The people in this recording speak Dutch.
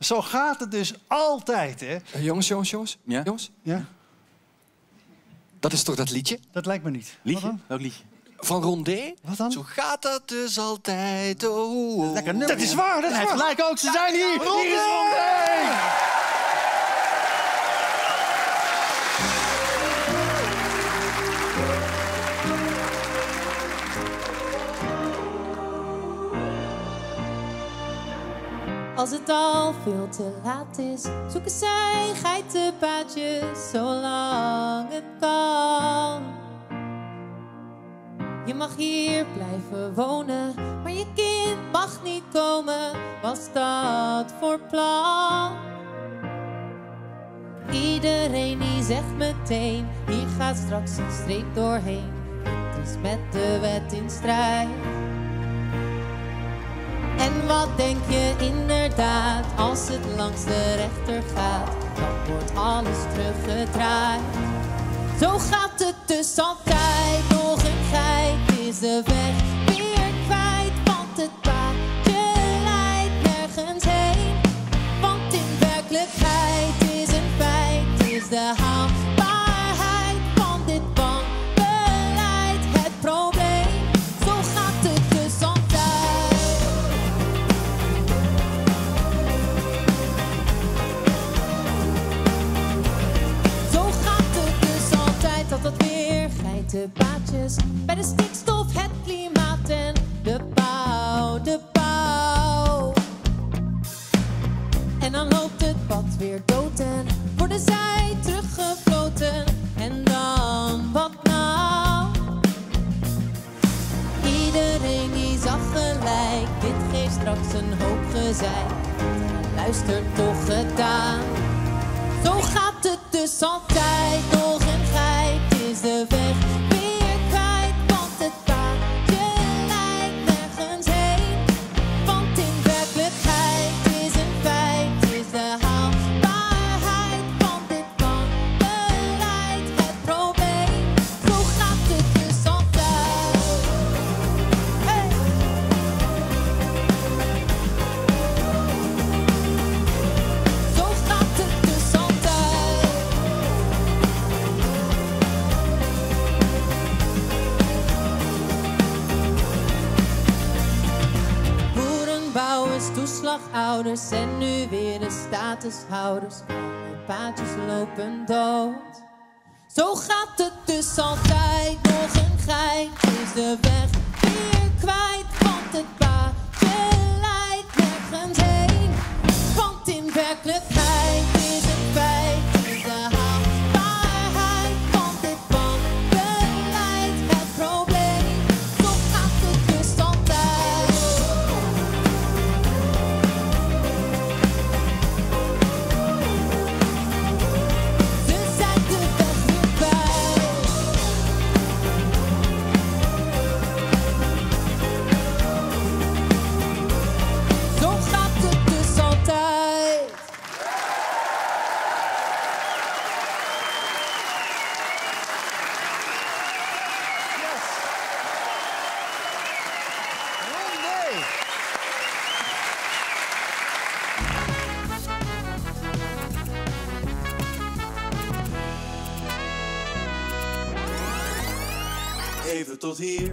Zo gaat het dus altijd, hè? Eh, jongens, jongens, jongens. Ja? Jongens, Ja, dat is toch dat liedje? dat lijkt me niet. Liedje? Welk liedje? Van Rondé? Wat dan? Zo gaat dat dus altijd. Oh, oh. Lekker nummer. Dat is waar, dat is Hij waar. gelijk ook, ze zijn hier! Rondé! Als het al veel te laat is, zoeken zij geitenpaadjes zolang het kan. Je mag hier blijven wonen, maar je kind mag niet komen. Was dat voor plan? Iedereen die zegt meteen, hier gaat straks een streep doorheen. Het is met de wet in strijd. En wat denk je inderdaad als het langs de rechter gaat? Dan wordt alles teruggedraaid. Zo gaat het dus altijd. Nog een geit is de weg Bij de stikstof, het klimaat en de bouw, de bouw. En dan loopt het pad weer dood en worden zij teruggefloten. En dan, wat nou? Iedereen die zag gelijk, dit geeft straks een hoop gezeik. Luister toch gedaan. Zo gaat het dus altijd. Nog een geit is de weg Toeslagouders en nu weer de statushouders. De paadjes lopen dood. Zo gaat het dus altijd. Even tot hier.